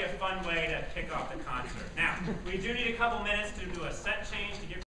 be a fun way to kick off the concert. Now, we do need a couple minutes to do a set change to get